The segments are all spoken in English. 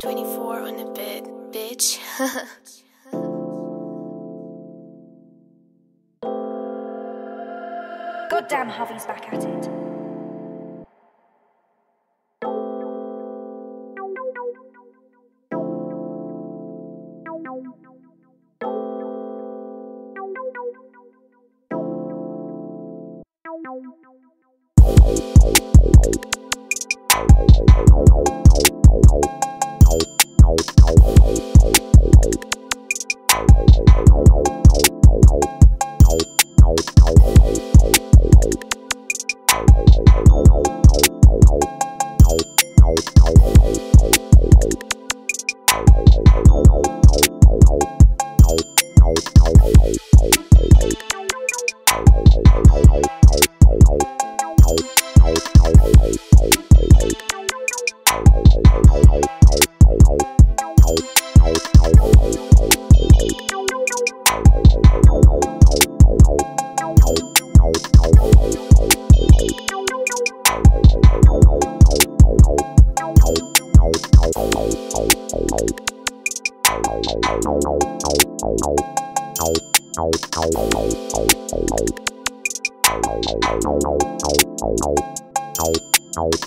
Twenty-four on the bed, bitch. Goddamn, Harvey's back at it. out. Bye. Bye.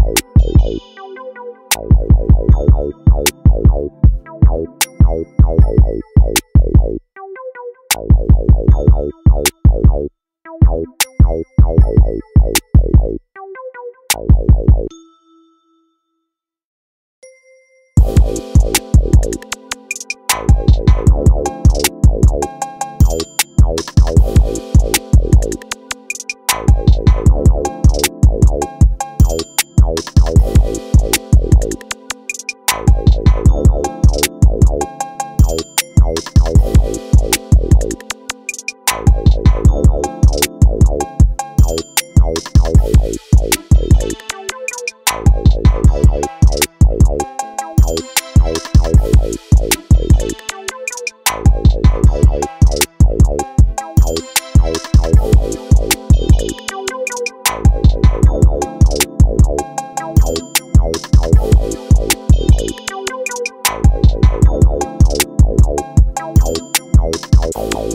Hey. Bye.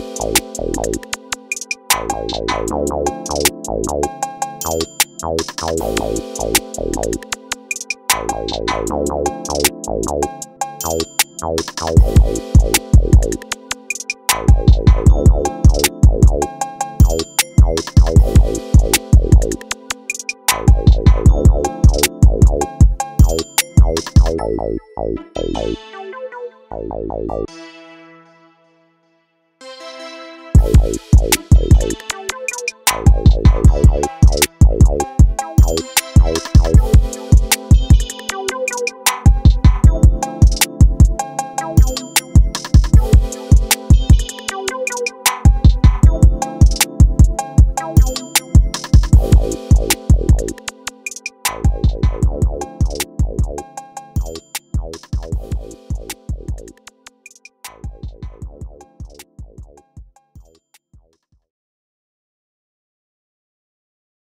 you.